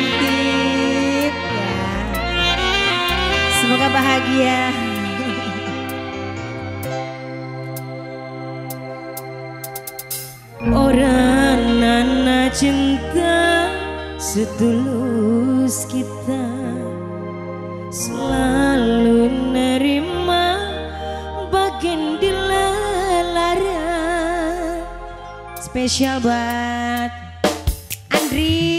cantik ya. Semoga bahagia. Orang nana cinta setulus kita selalu nerima bagian dilalara spesial buat Andri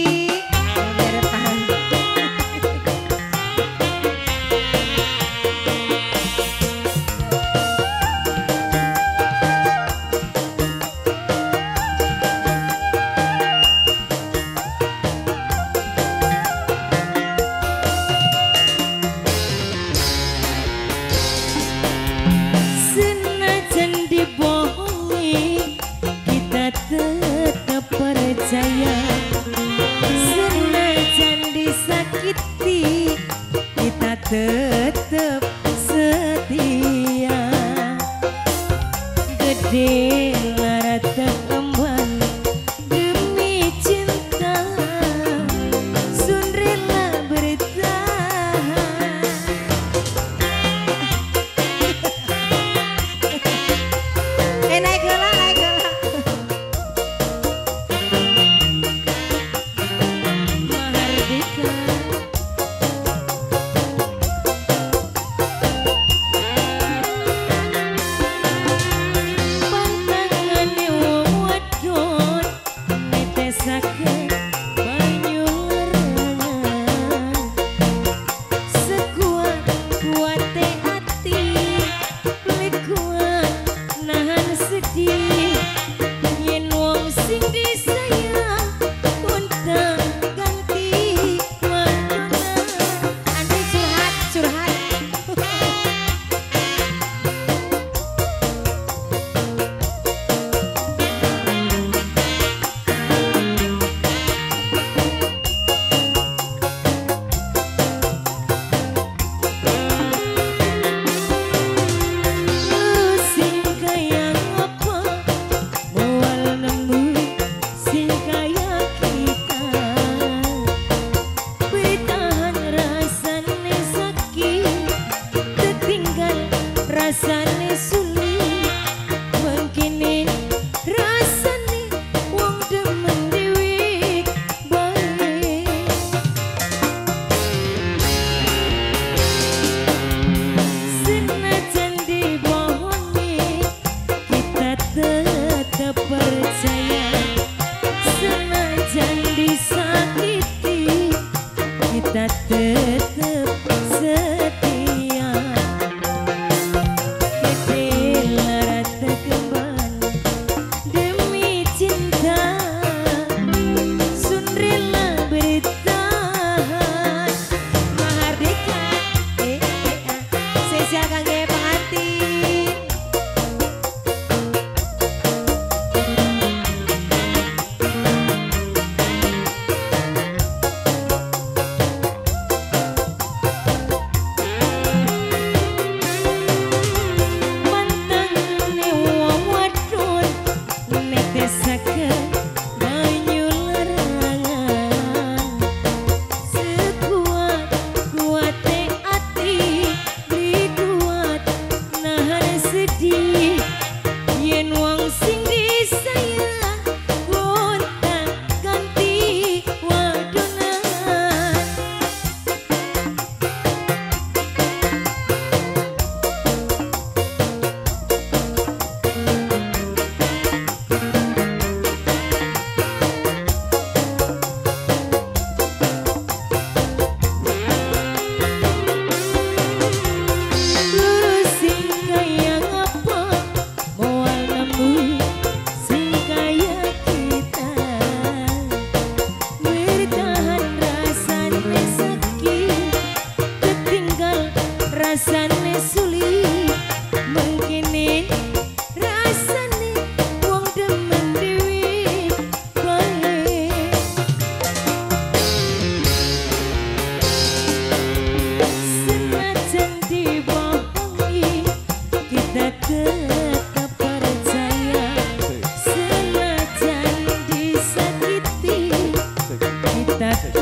tetap setia. Gede Sunny Sue. Gracias.